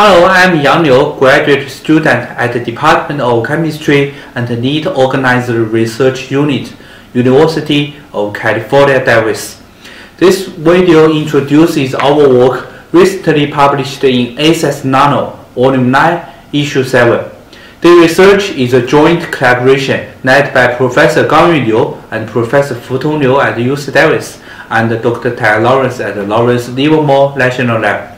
Hello, I'm Yang Liu, graduate student at the Department of Chemistry and Lead Organizer Research Unit, University of California, Davis. This video introduces our work recently published in ACS Nano, Volume 9, Issue 7. The research is a joint collaboration led by Professor Gangyu Liu and Professor Futong Liu at UC Davis and Dr. Tai Lawrence at Lawrence Livermore National Lab.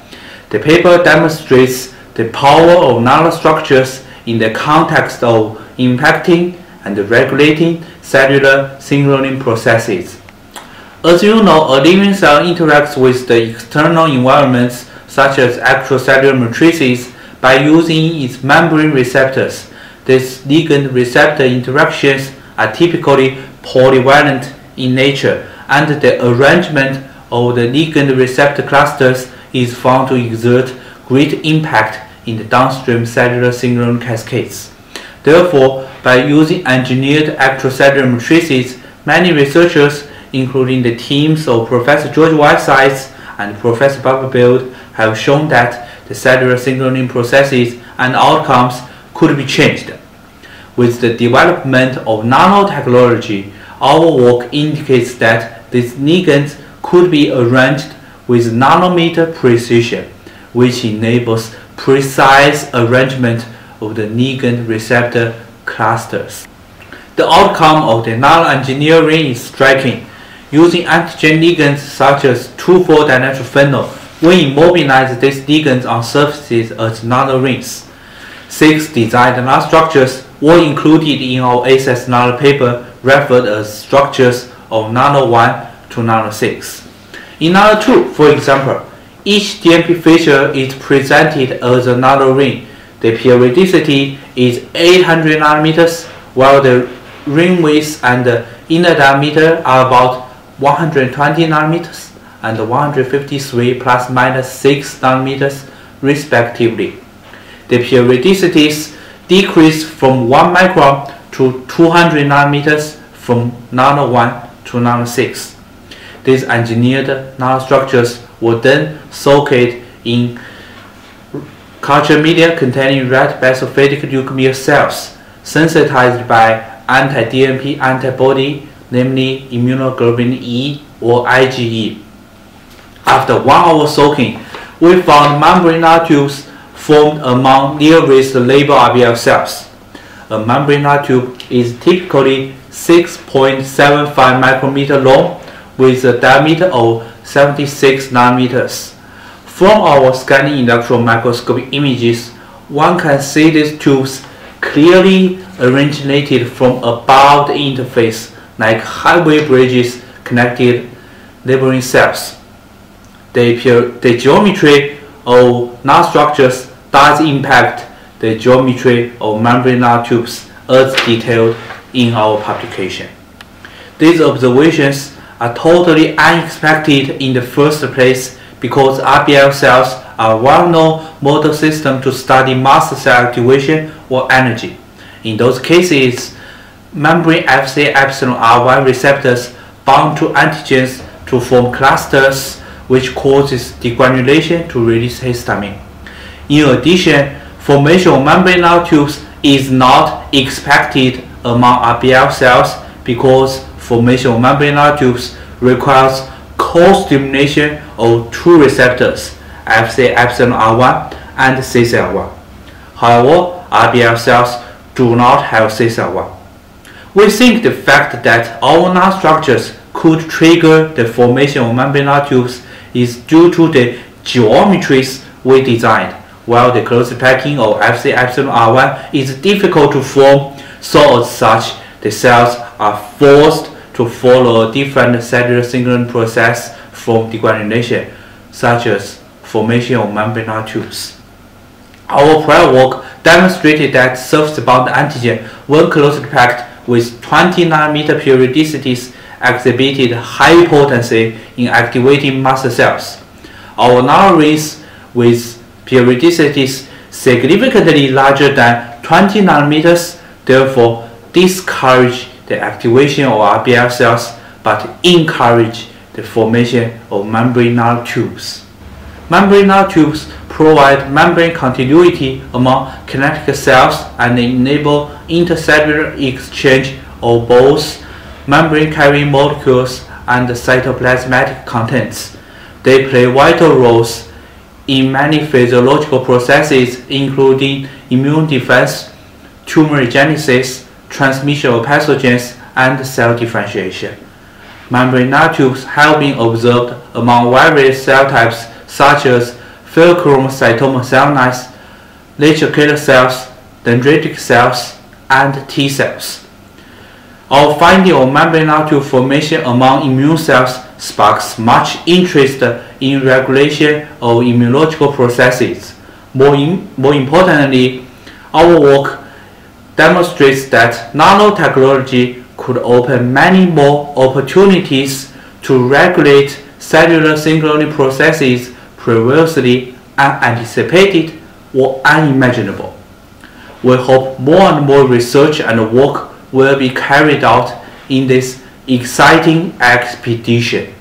The paper demonstrates the power of nanostructures in the context of impacting and regulating cellular signaling processes. As you know, a living cell interacts with the external environments such as extracellular matrices by using its membrane receptors. These ligand receptor interactions are typically polyvalent in nature, and the arrangement of the ligand receptor clusters is found to exert great impact in the downstream cellular signaling cascades. Therefore, by using engineered extracellular matrices, many researchers, including the teams of Professor George Whitesides and Professor Barbara Baird, have shown that the cellular signaling processes and outcomes could be changed. With the development of nanotechnology, our work indicates that these ligands could be arranged with nanometer precision, which enables precise arrangement of the ligand receptor clusters. The outcome of the nanoengineering is striking. Using antigen ligands such as 2,4-dinitrophenol, we immobilize these ligands on surfaces as nanorings. Six designed nanostructures were included in our ACS Nano paper referred as structures of Nano 1 to Nano 6. In Nano 2, for example, each DNP feature is presented as a nano ring. The periodicity is 800 nanometers, while the ring width and the inner diameter are about 120 nanometers and 153 plus minus 6 nanometers respectively. The periodicities decrease from 1 micron to 200 nanometers from nano 1 to nano 6. These engineered nanostructures were then soaked in culture media containing rat basophilic leukemia cells sensitized by anti-DNP antibody, namely immunoglobulin E or IgE. After one hour soaking, we found membrane tubes formed among nearest label RBL cells. A membrane tube is typically 6.75 micrometer long with a diameter of 76 nanometers. From our scanning electron microscopic images, one can see these tubes clearly originated from above the interface like highway bridges connected neighboring cells. The, the geometry of nanostructures does impact the geometry of membrane tubes as detailed in our publication. These observations are totally unexpected in the first place because RBL cells are well-known model system to study mast cell activation or energy. In those cases, membrane Fc epsilon R1 receptors bound to antigens to form clusters which causes degranulation to release histamine. In addition, formation of membrane tubes is not expected among RBL cells because formation of membrane tubes requires co-stimulation of two receptors, Fc epsilon R1 and CCL1. However, RBL cells do not have CCL1. We think the fact that our nanostructures could trigger the formation of membrane tubes is due to the geometries we designed, while the closed packing of Fc epsilon R1 is difficult to form, so as such, the cells are forced to follow different cellular signaling process from degranulation, such as formation of membrane tubes. Our prior work demonstrated that surface-bound antigen, when closely packed with 20 nanometer periodicities, exhibited high potency in activating mast cells. Our nanorings with periodicities significantly larger than 20 nanometers therefore discourage the activation of RBL cells but encourage the formation of membrane tubes. Membrane tubes provide membrane continuity among kinetic cells and enable intercellular exchange of both membrane-carrying molecules and cytoplasmatic contents. They play vital roles in many physiological processes including immune defense, tumor genesis, transmission of pathogens, and cell differentiation. Membrane nanotubes have been observed among various cell types such as pheochromocytoma cell lines, nature killer cells, dendritic cells, and T cells. Our finding of membrane nanotube formation among immune cells sparks much interest in regulation of immunological processes. More, in, more importantly, our work demonstrates that nanotechnology could open many more opportunities to regulate cellular signaling processes previously unanticipated or unimaginable. We hope more and more research and work will be carried out in this exciting expedition.